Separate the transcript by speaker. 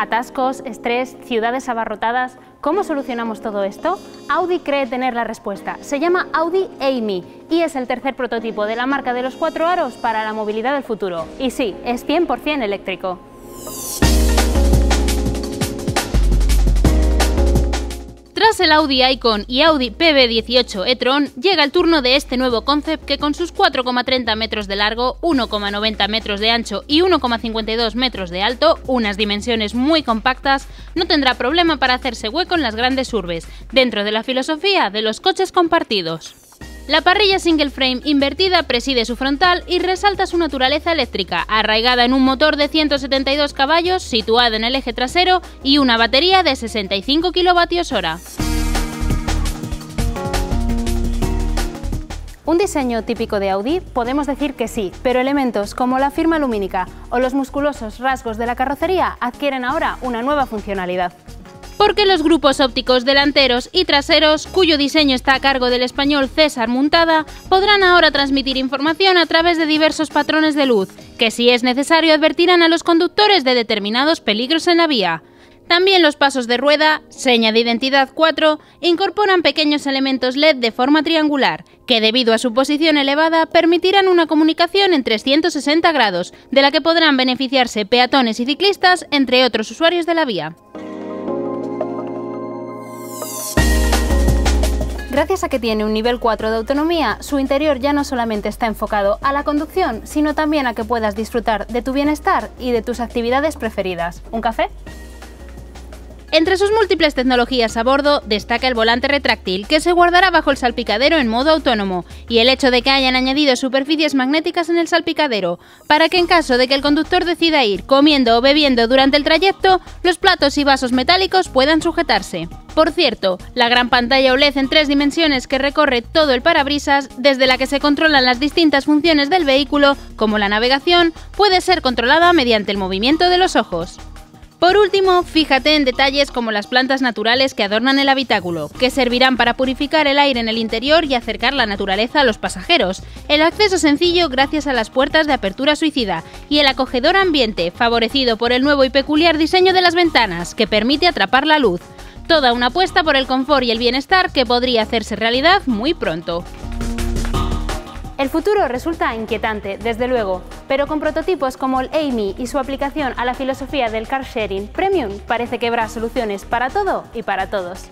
Speaker 1: Atascos, estrés, ciudades abarrotadas. ¿Cómo solucionamos todo esto? Audi cree tener la respuesta. Se llama Audi Amy y es el tercer prototipo de la marca de los cuatro aros para la movilidad del futuro. Y sí, es 100% eléctrico. Tras el Audi Icon y Audi PB18 e-tron, llega el turno de este nuevo concept que con sus 4,30 metros de largo, 1,90 metros de ancho y 1,52 metros de alto, unas dimensiones muy compactas, no tendrá problema para hacerse hueco en las grandes urbes, dentro de la filosofía de los coches compartidos. La parrilla single frame invertida preside su frontal y resalta su naturaleza eléctrica, arraigada en un motor de 172 caballos situado en el eje trasero y una batería de 65 kWh. ¿Un diseño típico de Audi? Podemos decir que sí, pero elementos como la firma lumínica o los musculosos rasgos de la carrocería adquieren ahora una nueva funcionalidad porque los grupos ópticos delanteros y traseros, cuyo diseño está a cargo del español César Muntada, podrán ahora transmitir información a través de diversos patrones de luz, que si es necesario advertirán a los conductores de determinados peligros en la vía. También los pasos de rueda, seña de identidad 4, incorporan pequeños elementos LED de forma triangular, que debido a su posición elevada permitirán una comunicación en 360 grados, de la que podrán beneficiarse peatones y ciclistas, entre otros usuarios de la vía. Gracias a que tiene un nivel 4 de autonomía, su interior ya no solamente está enfocado a la conducción, sino también a que puedas disfrutar de tu bienestar y de tus actividades preferidas. ¿Un café? Entre sus múltiples tecnologías a bordo destaca el volante retráctil, que se guardará bajo el salpicadero en modo autónomo, y el hecho de que hayan añadido superficies magnéticas en el salpicadero, para que en caso de que el conductor decida ir comiendo o bebiendo durante el trayecto, los platos y vasos metálicos puedan sujetarse. Por cierto, la gran pantalla OLED en tres dimensiones que recorre todo el parabrisas, desde la que se controlan las distintas funciones del vehículo, como la navegación, puede ser controlada mediante el movimiento de los ojos. Por último, fíjate en detalles como las plantas naturales que adornan el habitáculo, que servirán para purificar el aire en el interior y acercar la naturaleza a los pasajeros, el acceso sencillo gracias a las puertas de apertura suicida y el acogedor ambiente favorecido por el nuevo y peculiar diseño de las ventanas, que permite atrapar la luz. Toda una apuesta por el confort y el bienestar que podría hacerse realidad muy pronto. El futuro resulta inquietante, desde luego, pero con prototipos como el Amy y su aplicación a la filosofía del car sharing premium parece que habrá soluciones para todo y para todos.